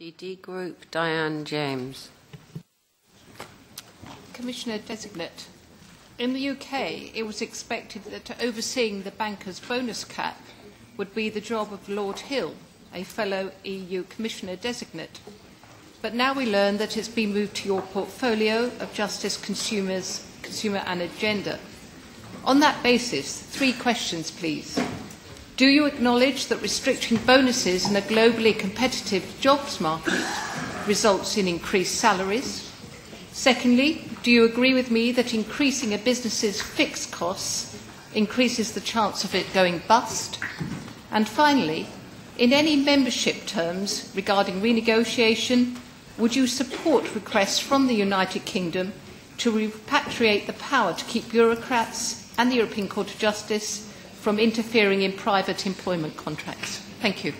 DD Group, Diane James. Commissioner designate. In the UK, it was expected that overseeing the banker's bonus cap would be the job of Lord Hill, a fellow EU Commissioner designate. But now we learn that it's been moved to your portfolio of Justice, Consumers, Consumer and Agenda. On that basis, three questions, please. Do you acknowledge that restricting bonuses in a globally competitive jobs market results in increased salaries? Secondly, do you agree with me that increasing a business's fixed costs increases the chance of it going bust? And finally, in any membership terms regarding renegotiation, would you support requests from the United Kingdom to repatriate the power to keep Eurocrats and the European Court of Justice from interfering in private employment contracts? Thank you.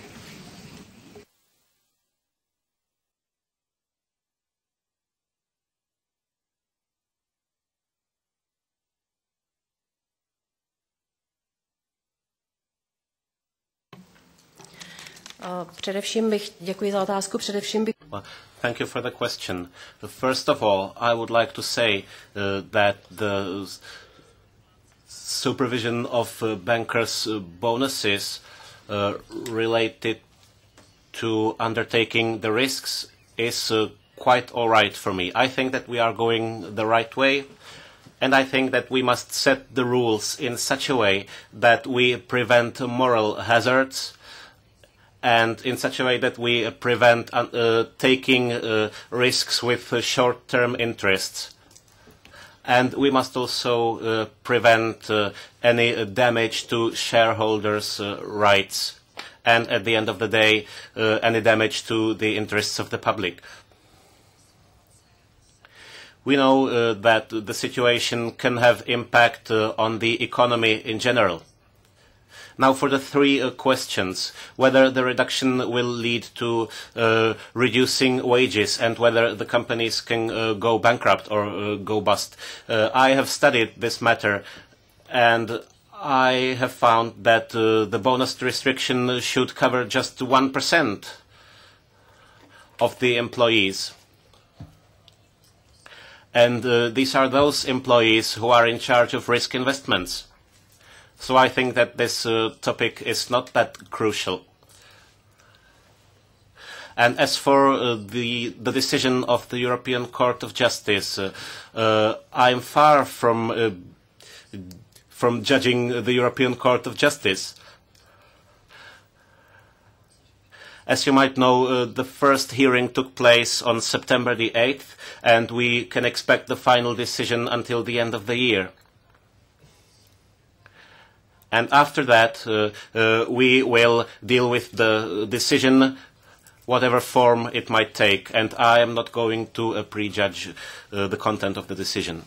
Především bych, děkuji za otázku, především bych... Well, thank you for the question. First of all, I would like to say uh, that the supervision of uh, bankers' bonuses uh, related to undertaking the risks is uh, quite all right for me. I think that we are going the right way, and I think that we must set the rules in such a way that we prevent moral hazards and in such a way that we prevent uh, taking uh, risks with uh, short-term interests. And we must also uh, prevent uh, any damage to shareholders' uh, rights and at the end of the day, uh, any damage to the interests of the public. We know uh, that the situation can have impact uh, on the economy in general Now for the three uh, questions, whether the reduction will lead to uh, reducing wages and whether the companies can uh, go bankrupt or uh, go bust. Uh, I have studied this matter and I have found that uh, the bonus restriction should cover just 1% of the employees. And these are those employees who are in charge of risk investments So I think that this uh, topic is not that crucial. And as for uh, the, the decision of the European Court of Justice, uh, uh, I'm far from, uh, from judging the European Court of Justice. As you might know, uh, the first hearing took place on September the 8th, and we can expect the final decision until the end of the year. And after that, uh, uh, we will deal with the decision, whatever form it might take. And I am not going to uh, prejudge the content of the decision.